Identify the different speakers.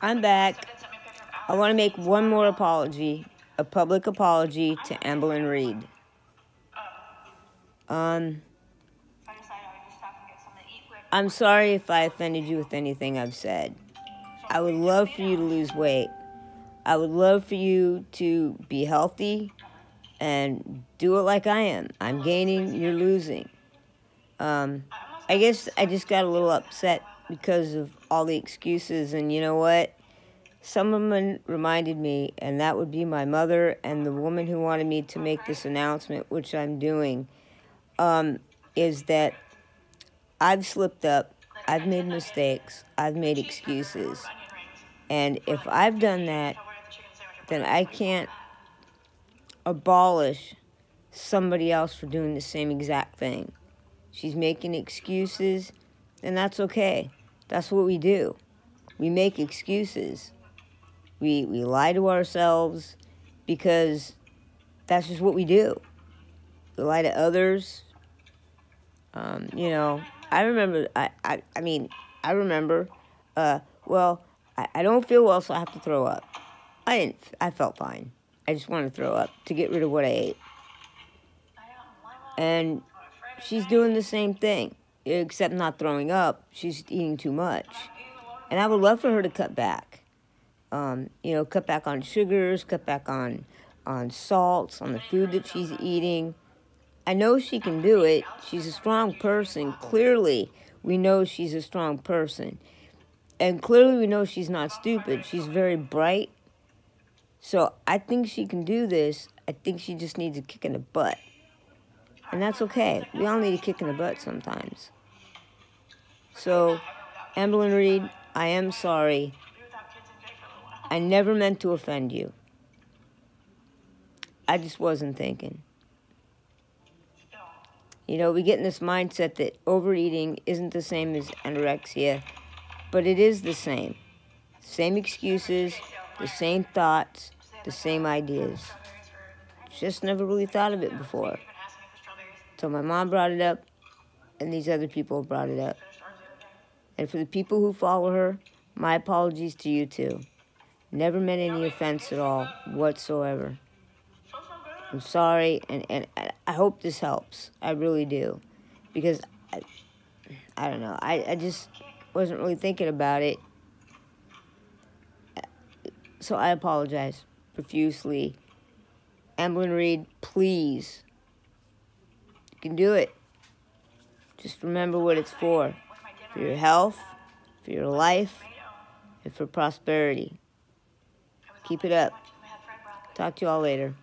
Speaker 1: I'm back. I want to make one more apology, a public apology to Amberlynn Reed. Um, I'm sorry if I offended you with anything I've said. I would love for you to lose weight. I would love for you to be healthy and do it like I am. I'm gaining, you're losing. Um, I guess I just got a little upset because of all the excuses, and you know what? Some of them reminded me, and that would be my mother and the woman who wanted me to make this announcement, which I'm doing, um, is that I've slipped up, I've made mistakes, I've made excuses. And if I've done that, then I can't abolish somebody else for doing the same exact thing. She's making excuses, and that's okay. That's what we do. We make excuses. We, we lie to ourselves because that's just what we do. We lie to others. Um, you know, I remember, I, I, I mean, I remember, uh, well, I, I don't feel well, so I have to throw up. I didn't, I felt fine. I just wanted to throw up to get rid of what I ate. And she's doing the same thing, except not throwing up. She's eating too much. And I would love for her to cut back. Um, you know, cut back on sugars, cut back on, on salts, on the food that she's eating. I know she can do it. She's a strong person. Clearly, we know she's a strong person. And clearly, we know she's not stupid. She's very bright. So I think she can do this. I think she just needs a kick in the butt. And that's okay. We all need a kick in the butt sometimes. So, Amberlynn Reed, I am sorry. I never meant to offend you. I just wasn't thinking. You know, we get in this mindset that overeating isn't the same as anorexia, but it is the same. Same excuses, the same thoughts, the same ideas. Just never really thought of it before. So my mom brought it up, and these other people brought it up. And for the people who follow her, my apologies to you too. Never meant any offense at all, whatsoever. I'm sorry, and, and I hope this helps. I really do. Because, I, I don't know, I, I just wasn't really thinking about it. So I apologize profusely. Amberlynn Reed, please you can do it. Just remember what it's for. For your health, for your life, and for prosperity. Keep it up. Talk to you all later.